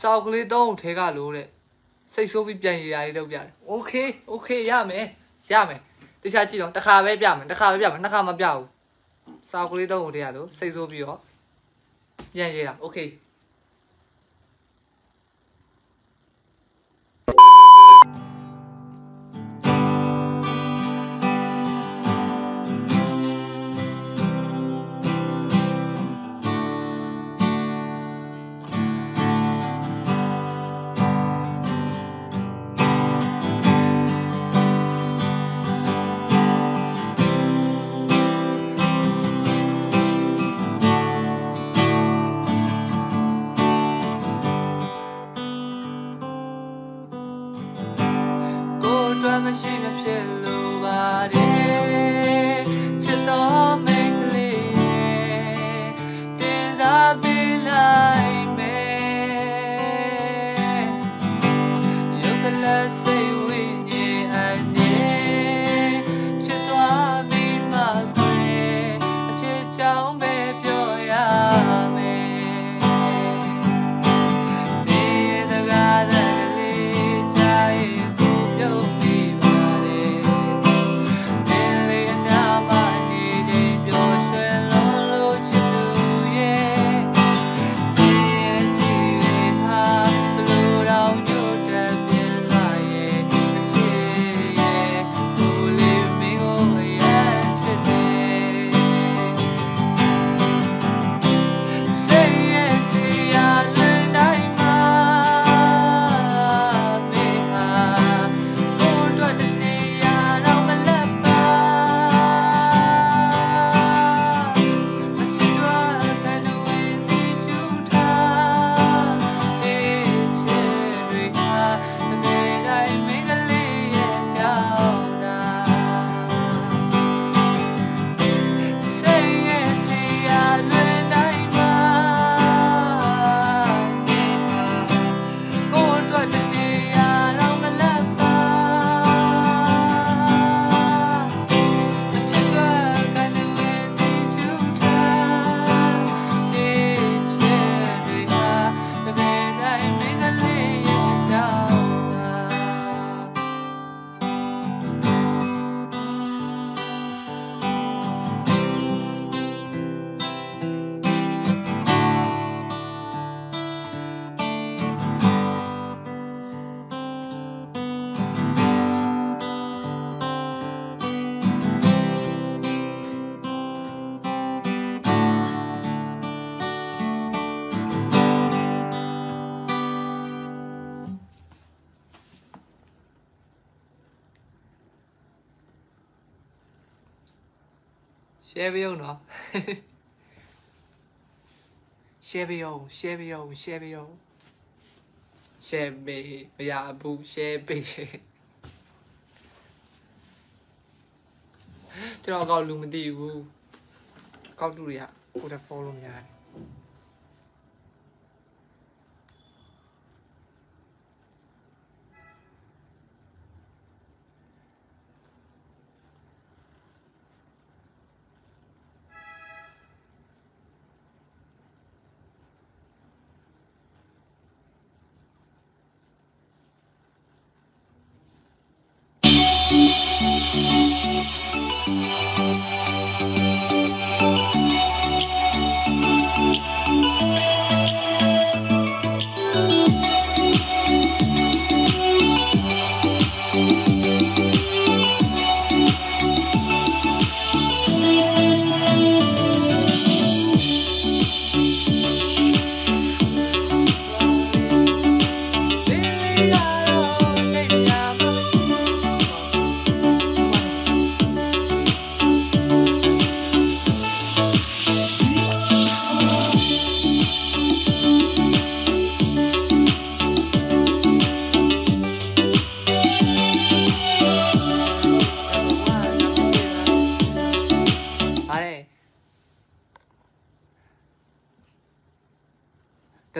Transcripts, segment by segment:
စောက်ကလေးသုံးထဲကလို့တဲ့စိတ်ဆိုးပြီးပြန်ရည်ရာလေးလုပ်ပြတယ်โอเคโอเคရမယ်ရမယ်တခြားကြည့်တော့တစ်ခါပဲပြမယ်တစ်ခါပဲပြမယ်နှစ်ခါမပြဘူးစောက်ကလေးသုံးထဲကလို့စိတ်ဆိုးပြီးတော့ပြန်ရည်တာโอเค ရှယ်ပေးအောင်နော်ရှယ်ပေးအောင်ရှယ်ပေးအောင်ရှယ်ပေးအောင်ရှယ်ပေးမရဘူးရှယ်ပေးကျွန်တော်ကောက်လူမသိဘူးကောက်တူတွေကကိုယ်တ follow မရတယ်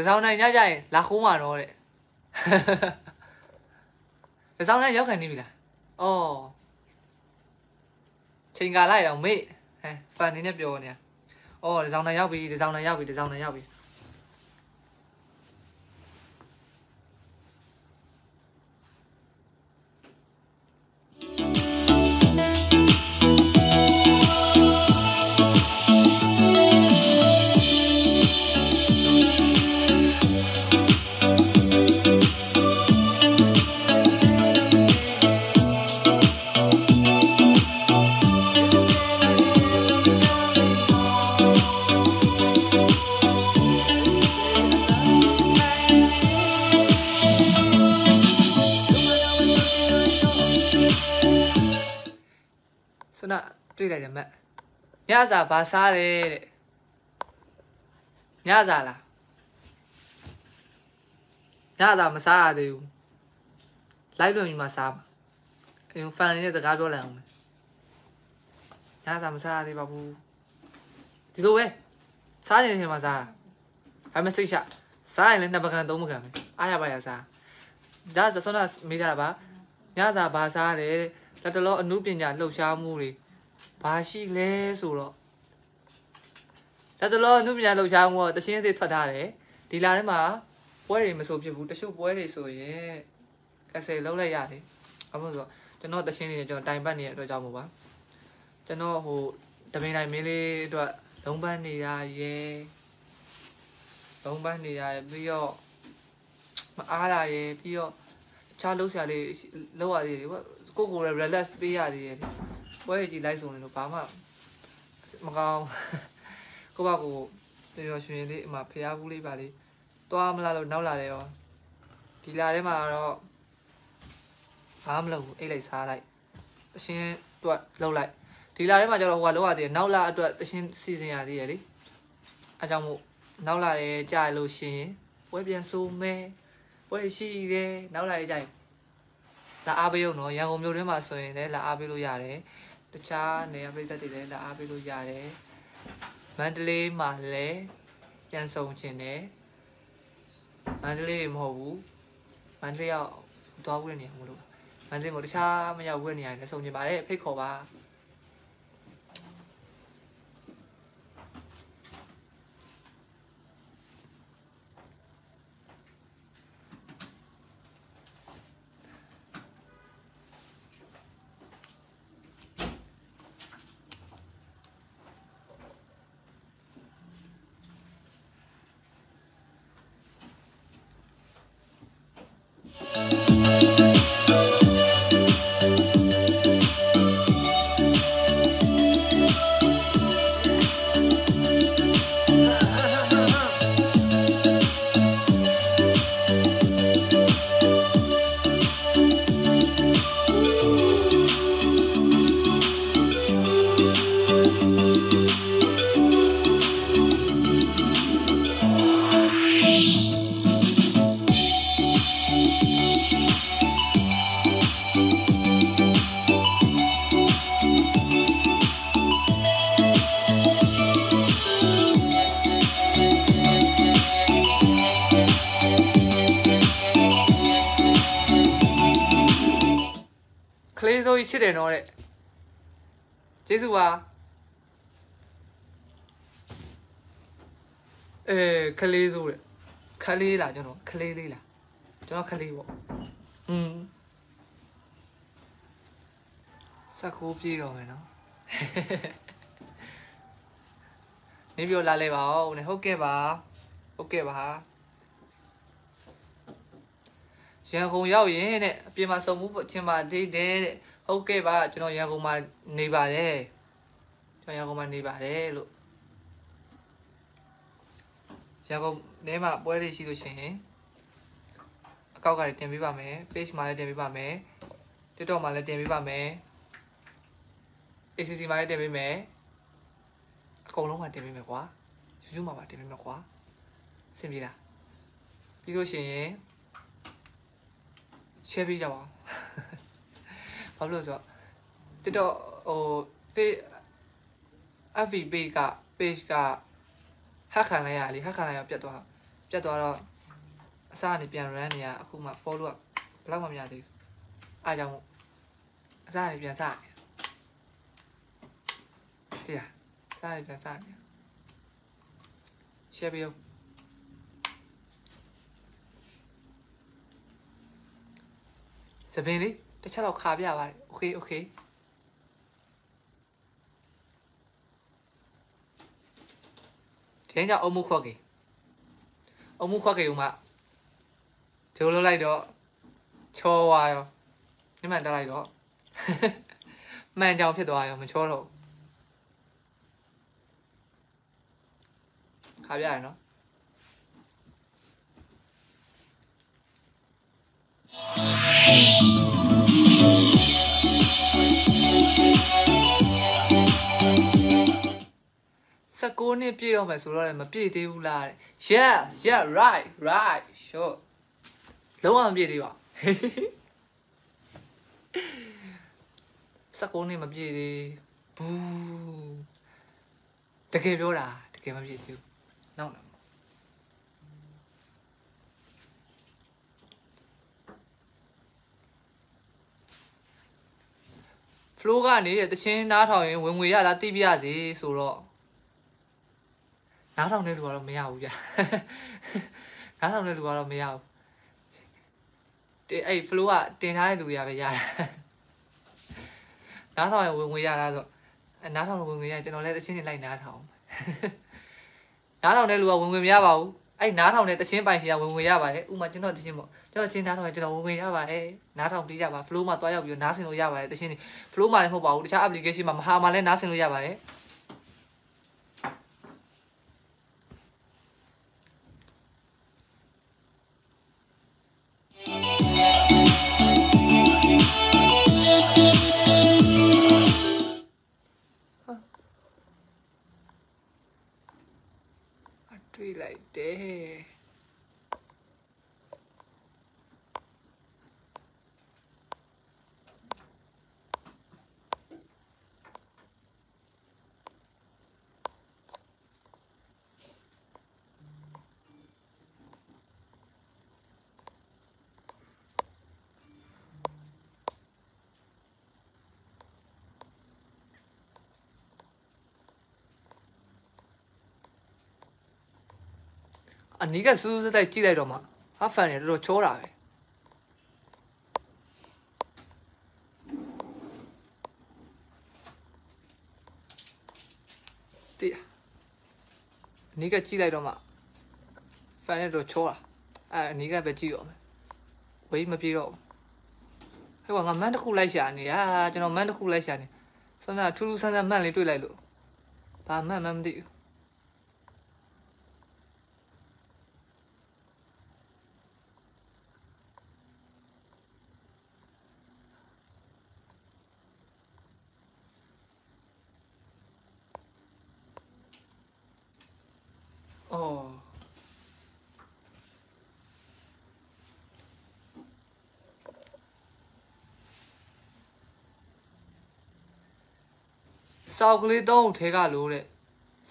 စောင်းနိုင်ညကြရင်လာခိုးမှာတော့တဲ့တစောင်းနိုင်ရောက်ခံနေပြီလားအော်ချိန်ကာလိုက်တော့မေ့ဟမ်ဖန်နေနဲ့ပြောနေအော်တစောင်းနိုင်ရောက်ပြီတစောင်းနိုင်ရောက်ပြီတစောင်းနိုင်ရောက်ပြီ လိုက်တယ်မက်ညစာဘာစားတယ်တဲ့ညစာလားညစာမစားရသေးဘူး live လွန်ပြီးမှစားမှာအရင် fan လေးနဲ့စကားပြောလိုက်အောင်မယ်ညစာမစားရသေးပါဘူးဒီလိုပဲစားနေတဲ့အချိန်မှာစားတာဒါပေမဲ့စိတ်ချစားရင်လည်းနှစ်ပကံသုံးပကံပဲအားရပါရစားဒါဆို sonra မေးတာပါညစာဘာစားတယ်လက်တလောအမှုပညာလှုပ်ရှားမှုတွေ ဘာရှိလဲဆိုတော့လက်တလောအမှုပညာလှုပ်ရှားမှုတော့တရှင်းသေးထွက်ထားတယ်ဒီလာထဲမှာပွဲတွေမဆိုဖြစ်ဘူးတချို့ပွဲတွေဆိုရင်ကက်ဆယ်လောက်လိုက်ရတယ်အမှန်ဆိုကျွန်တော်တရှင်းနေတယ်ကျွန်တော်တိုင်ပတ်နေတဲ့အတွက်ကြောင့်မို့ပါကျွန်တော်ဟိုတပင်တိုင်းမင်းလေးအတွက်လုံးပန်းနေရရဲလုံးပန်းနေရရဲပြီးတော့မအားလာရဲပြီးတော့တခြားလှုပ်ရှားလေးလောက်ရသေးတယ်ကိုကိုရ relax ပေးရသေးတယ် ပွဲကြည့်လိုက်ဆိုရင်တော့ဘာမှမကောင်းကိုပါကိုတေရောရွှင်လေးအမဖျားဘူးလေးပါလေးသွားမလားလို့နောက်လာတယ်ရောဒီလာထဲမှာတော့ဘာမှမလုပ်ဘူးအိတ်လိုက်စားလိုက်အရှင်းတွက်လှုပ်လိုက်ဒီလာထဲမှာကျတော့ဟိုကလောက်ရသေးတယ်နောက်လာအတွက်အရှင်းစီစဉ်ရသေးရလေအဲကြောင့်မို့နောက်လာတယ်ကြာလို့ရှင်ပွဲပြန်ဆိုမဲပွဲရှိတယ်နောက်လာရကြရင်လာအားပေးရုံတော့ရန်ကုန်မြို့တွင်းမှာဆိုရင်လည်းလာအားပေးလို့ရတယ် တခြားနေရာပြည်သက်တွေလည်းလာအားပေးလို့ရတယ်မန္တလေးမှာလည်းပြန်ဆောင်ခြင်းတယ်မန္တလေးမဟုတ်ဘူးမန္တလေးရောက်သွားဝင်နေရမလို့မန္တလေးမှာတခြားမရောက်ဝင်နေရတယ်လည်းဆောင်ခြင်းပါတယ်ဖိတ်ခေါ်ပါ ကလေး ကြီးချစ်တယ်နော်တဲ့ကျေးဇူးပါအဲကလေးစိုးတဲ့ခလေးလားကျွန်တော်ခလေးလေးလားကျွန်တော်ခလေးပေါ့อืมစကူပြေးတော့မယ်နော်နေပြောလာလဲပါဦးနဲ့ဟုတ်ကဲ့ပါဟုတ်ကဲ့ပါရန်ကုန်ရောက်ရင်တဲ့အပြင်မှာစုံမှုချင်းပါသေးတယ်တဲ့ ဟုတ်ကဲ့ပါကျွန်တော်ရန်ကုန်မှာနေပါတယ်ကျွန်တော်ရန်ကုန်မှာနေပါတယ်လို့ရန်ကုန်ထဲမှာပွဲတွေရှိလို့ရှိရင်အကောက်ကလည်းတင်ပေးပါမယ် page မှာလည်းတင်ပေးပါမယ် TikTok မှာလည်းတင်ပေးပါမယ် ACC မှာလည်းတင်ပေးမယ်အကုန်လုံးမှာတင်ပေးမယ်ကွာ YouTube မှာပါတင်ပေးမယ်ကွာစင်ပြေလားပြီးလို့ရှိရင် share ပေးကြပါဦး ဘာလို့လဲဆိုတော့ TikTok ဟို face FB page က page ကဟက်ခံလိုက်ရလေဟက်ခံလိုက်ရပြတ်သွားပြတ်သွားတော့အစားကနေပြန် run နေရအခုမှ follow ကဘယ်တော့မှမရသေးဘူးအားကြောင့်မို့အစားကနေပြန်စတယ်တရားအစားကနေပြန်စတယ် share ပေးဦးစပင်းလေး တစ်ချက်တော့ခါပြပါတယ် okay okay တင်းကြောင့်အုံမှုခွက်ကြီးအုံမှုခွက်ကြီးကမှဂျိုးလို့လိုက်တော့ချောသွားရောညမှန်တက်လိုက်တော့မှန်ကြောင်ဖြစ်သွားရောမချောတော့ခါပြရနော် 16နှစ်ပြည့်တော့မယ်ဆိုတော့လည်းမပြည့်သေးဘူးလားတဲ့ yes yeah right right sure လုံးဝမပြည့်သေးပါ16နှစ်မပြည့်သေးဘူးတကယ်ပြောတာတကယ်မပြည့်သေးဘူးနောက်တော့ flow ကနေတချင်းနားထောင်ရင်ဝင်ငွေရတာသိပြရစီဆိုတော့ နားထောင်တဲ့လူကတော့မရဘူးဗျာနားထောင်တဲ့လူကတော့မရဘူးတဲ့အဲ့ flow ကတင်ထားတဲ့လူတွေကပဲရတာနားထောင်ရင်ဝင်ငွေရတာဆိုအဲ့နားထောင်လို့ဝင်ငွေရရင်ကျွန်တော်လည်းတချင်းနေလိုက်နားထောင်နားထောင်တဲ့လူကဝင်ငွေမရပါဘူးအဲ့နားထောင်တဲ့တချင်းပိုင်ရှင်ကဝင်ငွေရပါတယ်ဥမာကျွန်တော်တချင်းပေါ့ကျွန်တော်ချင်းနားထောင်ရင်ကျွန်တော်ဝင်ငွေရပါတယ်နားထောင်ပြီးကြပါ flow မှာတွားရောက်ပြီးတော့နားဆင်လို့ရပါတယ်တချင်း flow မှာလည်းမဟုတ်ပါဘူးတခြား application မှာမဟာမှာလည်းနားဆင်လို့ရပါတယ် အတွေ့လို အနီးကစူးစူးတိုက်ကြည့်လိုက်တော့မှအဖန်နေတော်တော်ချောတာပဲတိအနီးကကြည့်လိုက်တော့မှဖန်နေတော်ချောတာအဲအနီးကပဲကြည့်ရောမယ်ဝေးမပြေတော့ဟဲ့ကွာငါမန်းတစ်ခုလိုက်ရှာနေရကျွန်တော်မန်းတစ်ခုလိုက်ရှာနေစမ်းစာထူးထူးဆန်းဆန်းမှန်လေးတွေ့လိုက်လို့ဘာမှန်မှန်းမသိဘူး စောက်ကလေးသုံးထဲကလို့တဲ့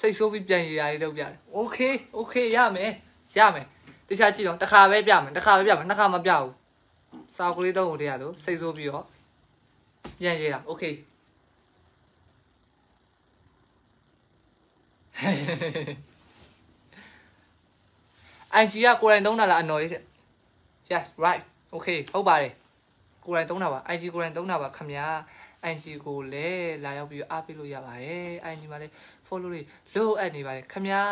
စိတ်ဆိုးပြီးပြန်ရည်ရလေးလုပ်ပြတယ်။ Okay okay ရမယ်ရမယ်တခြားကြည့်တော့တစ်ခါပဲပြမယ်တစ်ခါပဲပြမယ်နှစ်ခါမပြဘူး။စောက်ကလေးသုံးထဲကလို့စိတ်ဆိုးပြီးတော့ပြန်ရည်တာ Okay အိုင်ဂျီကကိုယ်တိုင်သုံးတာလားအနော်လေးတဲ့ yes right okay ဟုတ်ပါတယ်ကိုယ်တိုင်သုံးတာပါ IG ကိုယ်တိုင်သုံးတာပါခင်ဗျာ IG ကိုလည်းလာရောက်ပြီးအားပေးလို့ရပါတယ် IG မှာလည်း follow တွေလိုအပ်နေပါတယ်ခင်ဗျာ